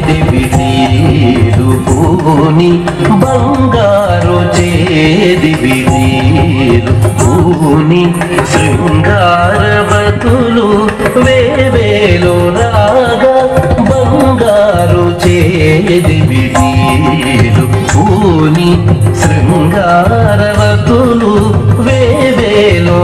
చేదివి నీరు పూని బంగారు చేదివి నీరు పూని శృంగారవతులు వేవేలు రాగ బంగారు చేదివి నీరు పూని శృంగారవతులు వేవేలు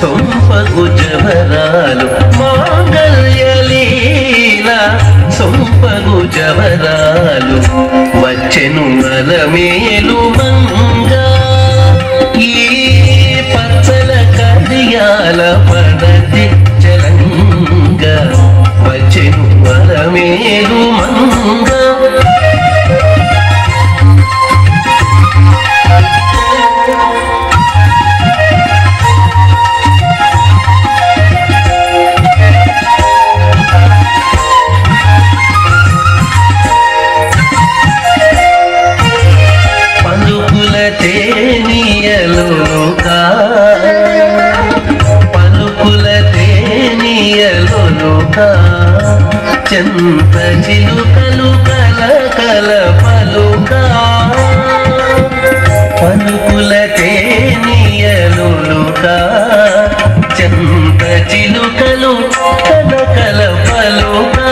సొంపగు జవరాలు మాంగల్యలీల సొంపగు జవరాలు వచ్చెను అలమేలు మంగా ఈ పచ్చల కదియాల ఎంత చిలుకలు కల కల పలుగా పలుకుల తేనియలుగా చెంత చిలుకలు కల కల పలుగా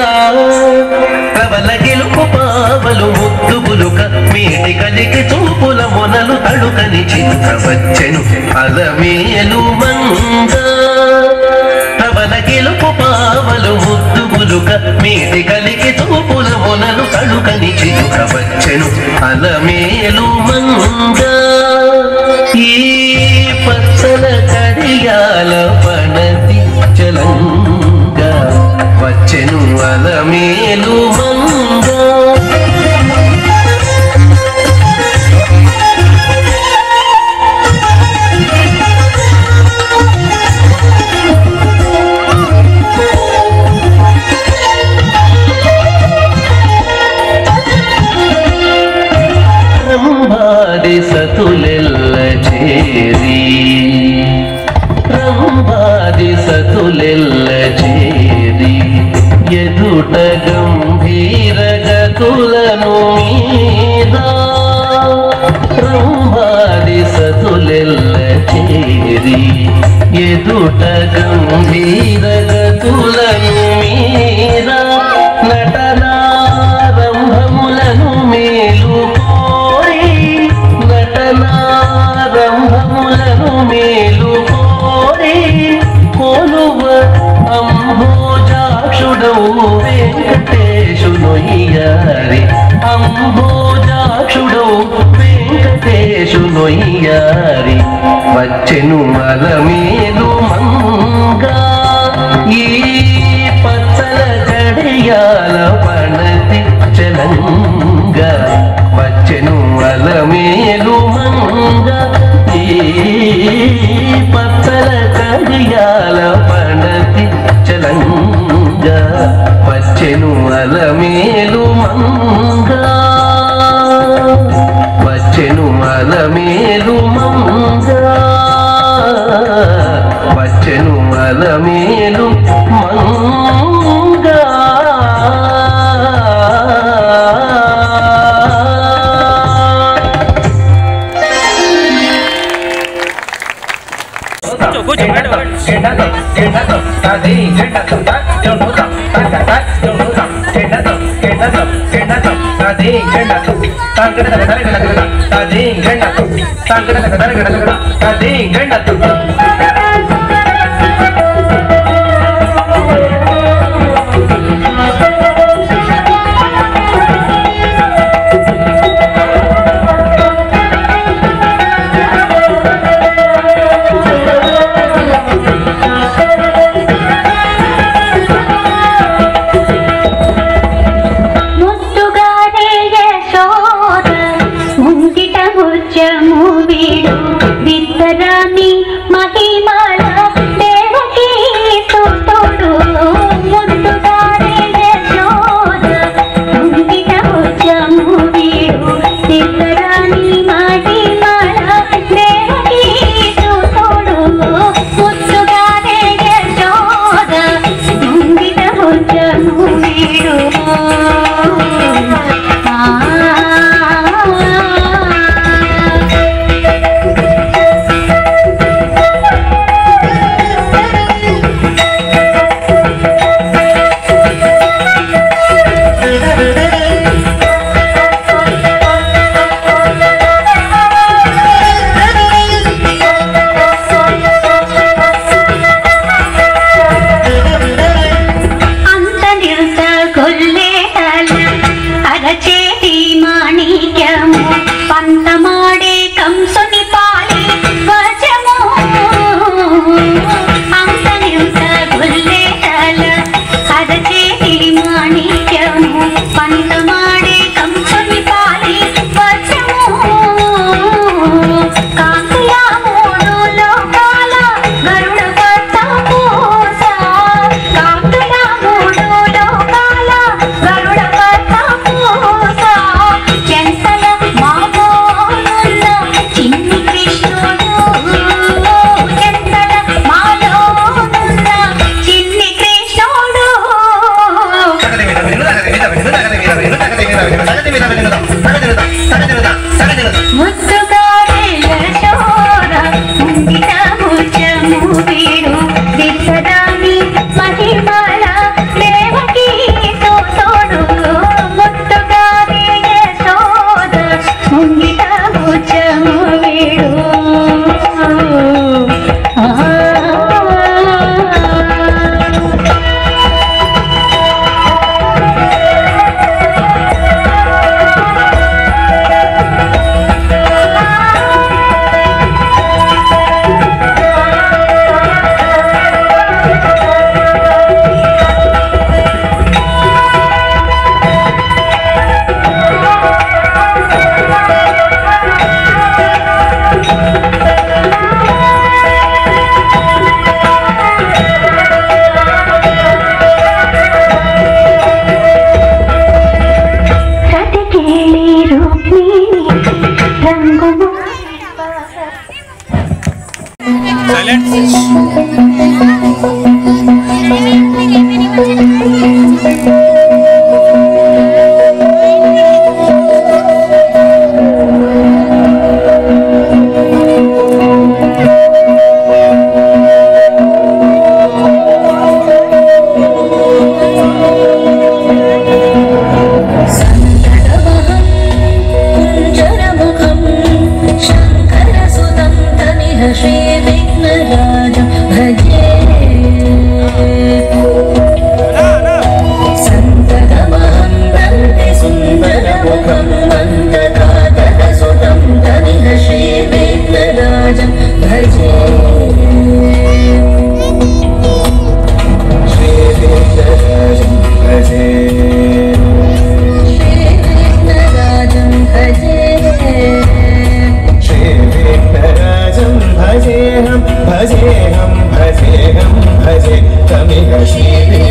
ప్రబల గెలుపు పావలు ముద్దు పులుక మీటి కలికి చూపుల మొనలు తడుకని చింత వచ్చెను. అలమేలు మంగా ముద్దు మీది కలిగి తూపుల చూపుల మొనలు తడుకని చిలుక వచ్చెను. అలమేలు మంద. ఈ పచ్చల కడియాల పనది చలంగా వచ్చెను. అలమేలు మంగా సతులెల్ల చేరి రంభాది సతులెల్ల చేరి ఎదుట గంభీర గతులను మీద రంభాది సతులెల్ల చేరి ఎదుట గంభీర గతులను వెంకటేశునొయ్యారి వచ్చెను మలమేలు మంగా. ఈ పచ్చల గడియాల పడతి చలంగా. వచ్చెను అలమేలు మంగా. ఈ పచ్చల కడియాల పడతి చలంగా. వచ్చెను మల అలమేలు మంగా. వచ్చెను మన మేలు మంగా వచ్చెను మన మేలు మంగా కూర్చో కూర్చో Tajin, Grandatu, Tajin, Grandatu, Tajin, Grandatu, Tajin, Grandatu, Tajin, Grandatu, Tajin, Grandatu, Tajin, Grandatu, Tajin, Grandatu, Name Shri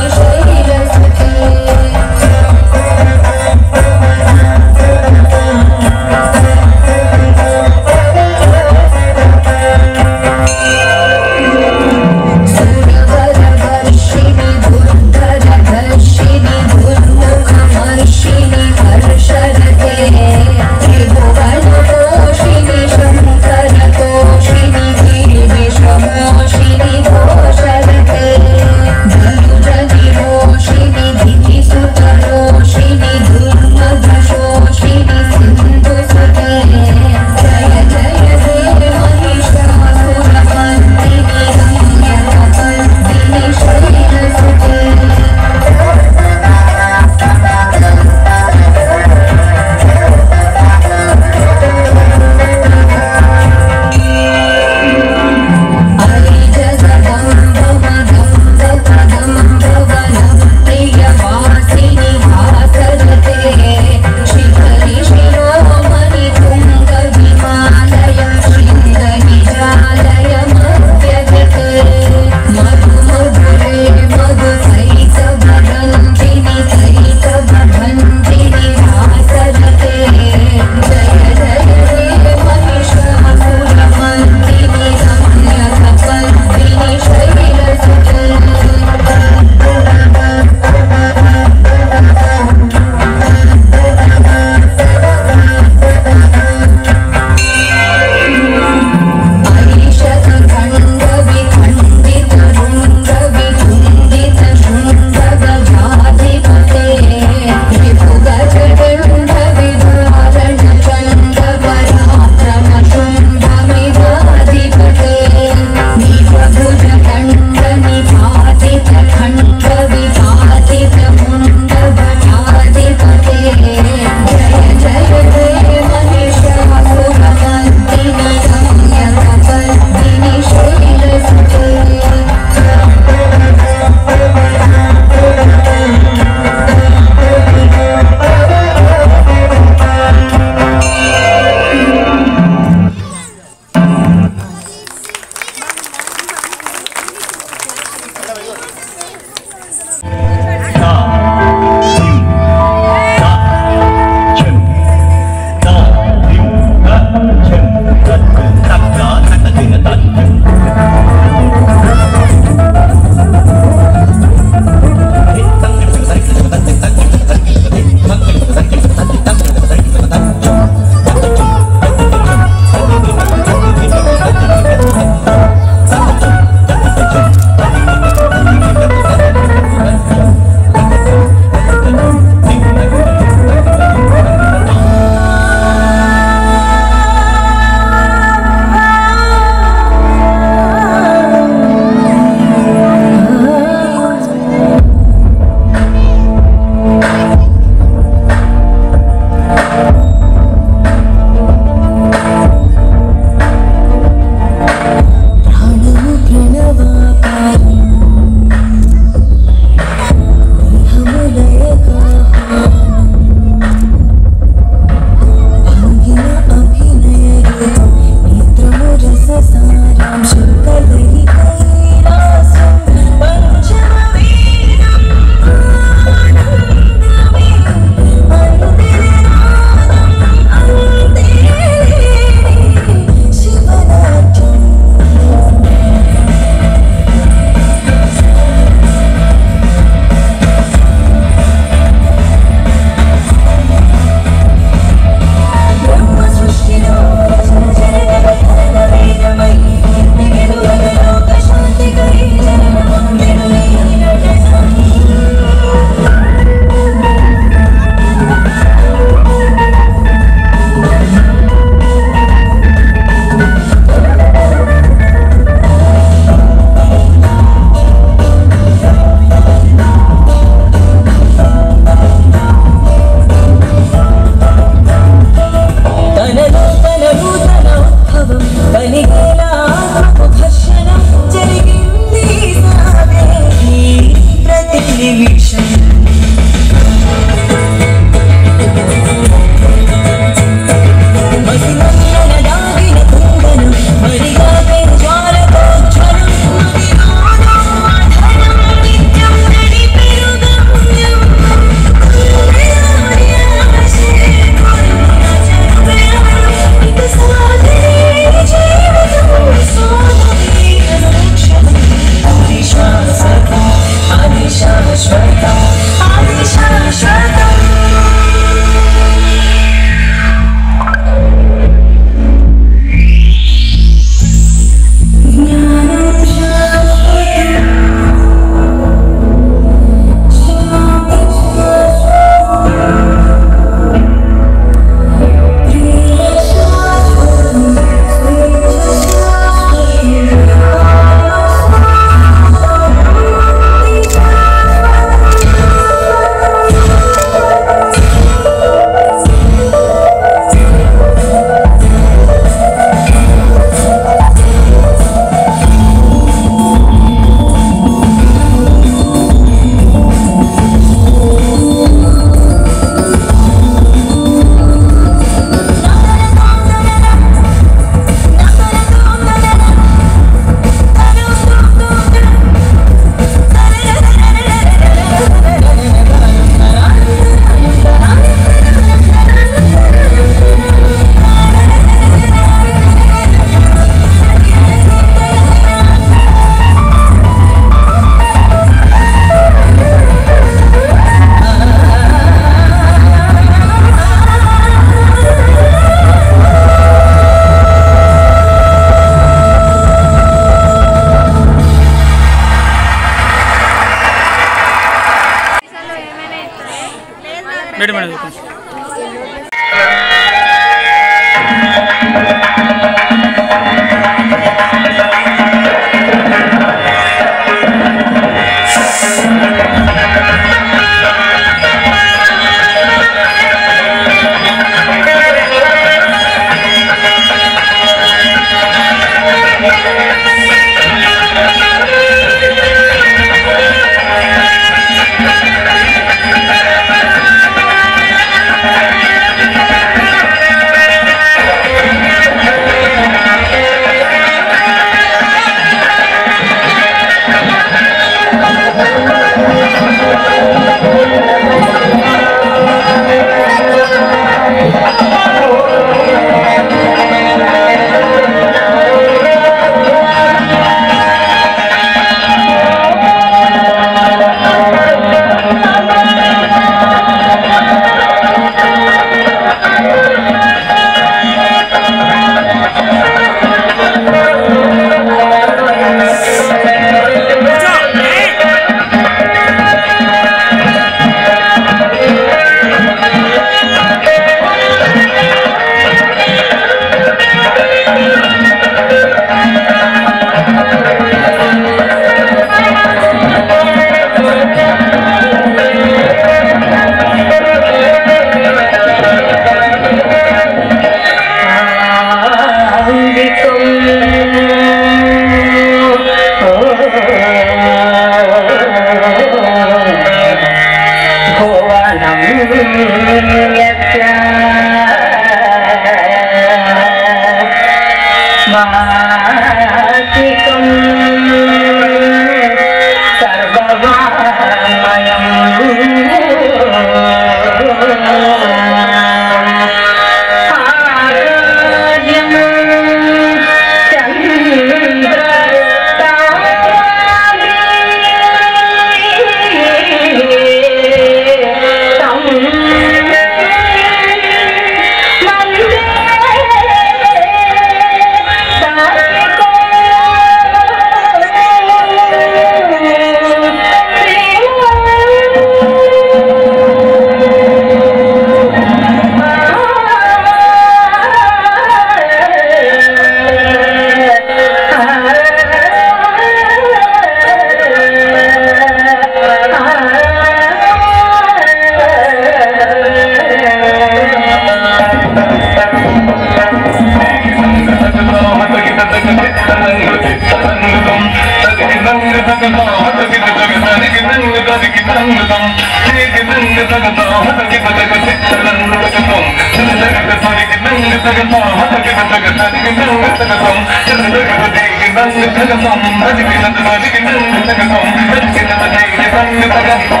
行拜拜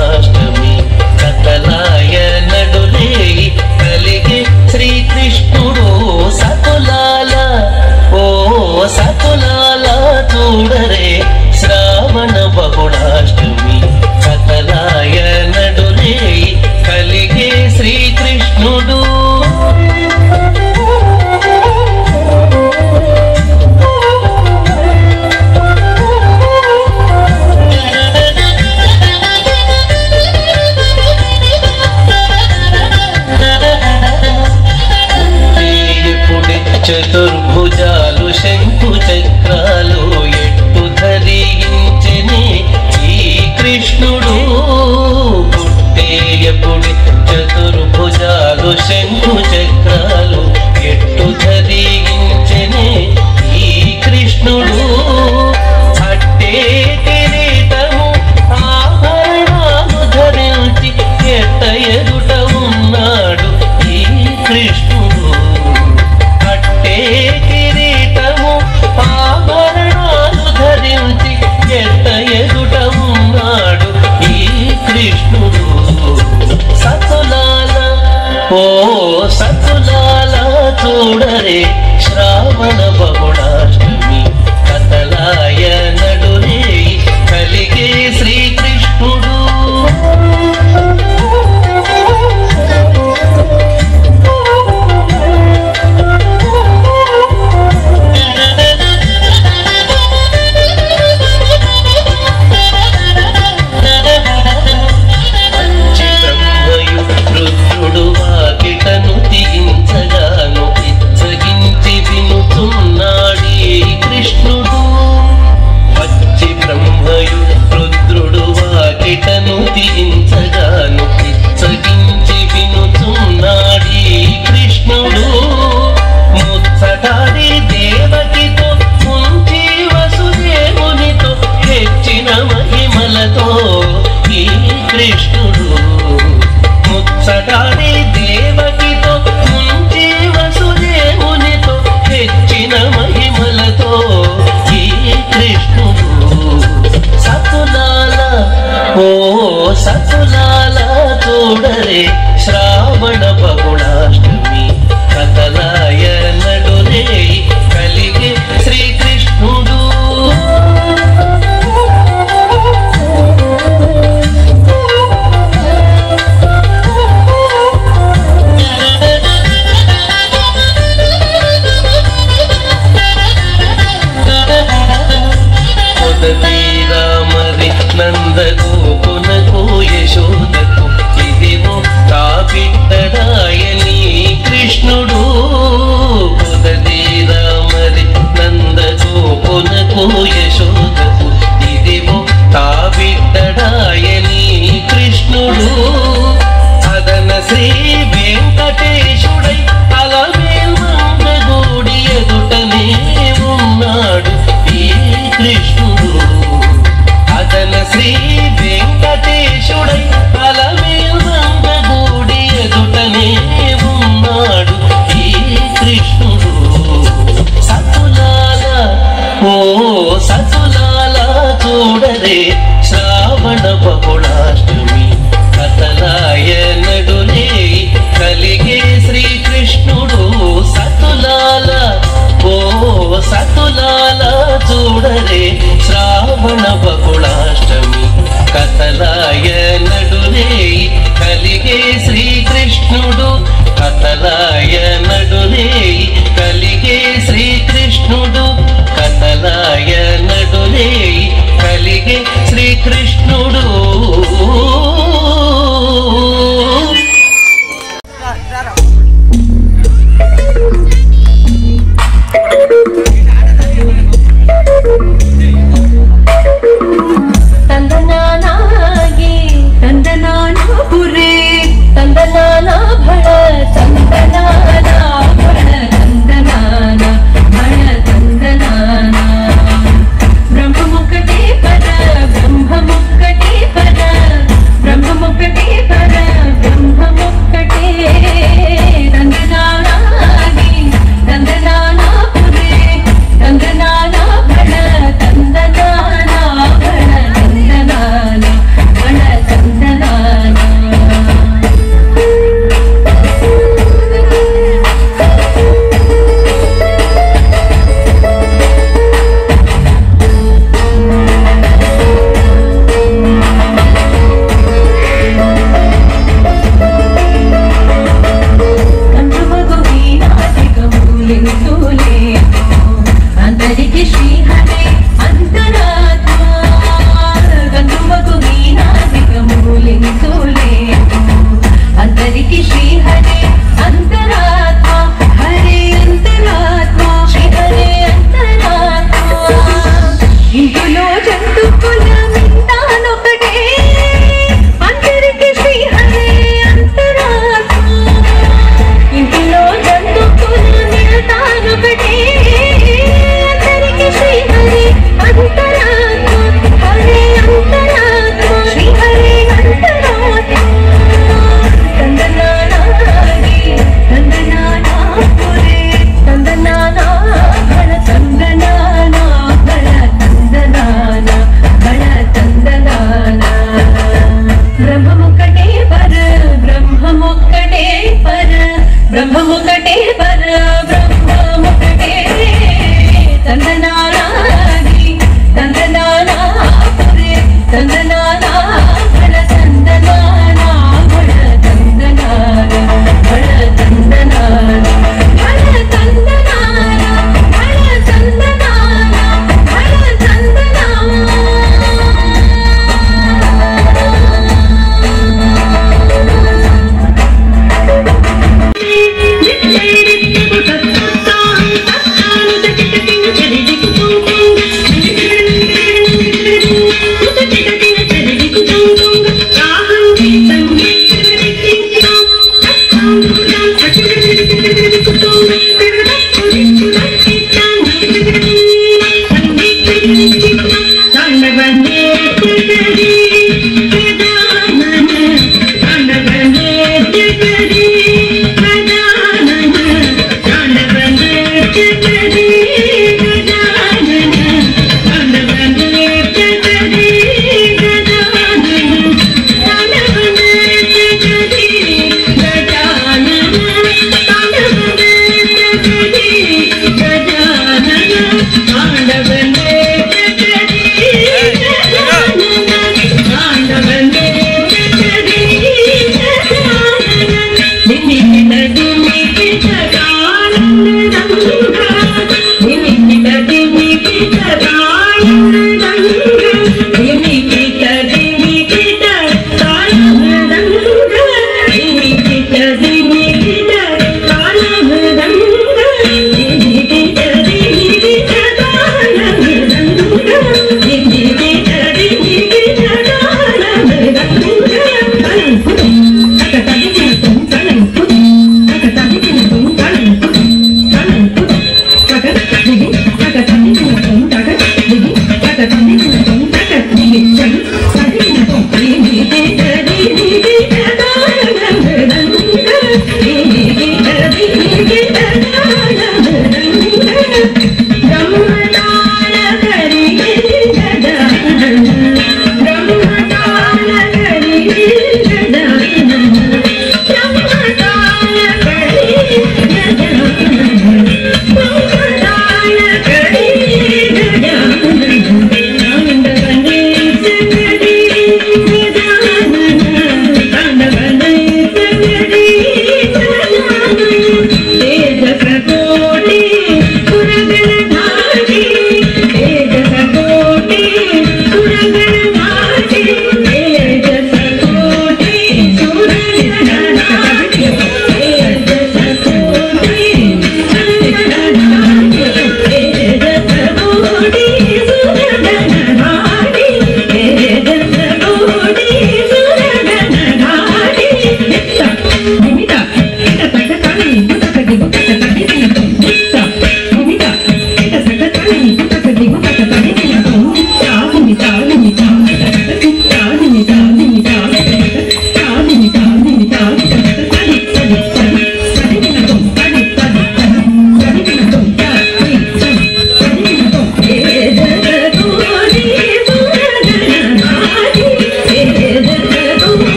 Krishnashtami కథలాయ నడులే కలిగి శ్రీకృష్ణుడు సకులాల ఓ సకులాల చూడ चतुर् ఓ సతులాల చూడరే శ్రావణ బహుళ కృష్ణుడు ముచ్చటాది దేవకితో ముంచి వసుదేవునితో తెచ్చిన మహిమలతో ఈ కృష్ణుడు. సతులాల ఓ సతులాల చూడరే శ్రావణ బహుళాష్టమి కథలాయ విత్తడాయని కృష్ణుడు కుదదేరా మరి నందగోపునకు కథల బహుళాష్టమి కథలాయనడు కలిగే శ్రీకృష్ణుడు సతులాల ఓ సతులాల చూడరే శ్రావణ బహుళాష్టమి కథలాయనడు కలిగే శ్రీకృష్ణుడు కథలాయనడు కలిగే శ్రీకృష్ణుడు కథలాయనడు కలిగే శ్రీకృష్ణ nuevo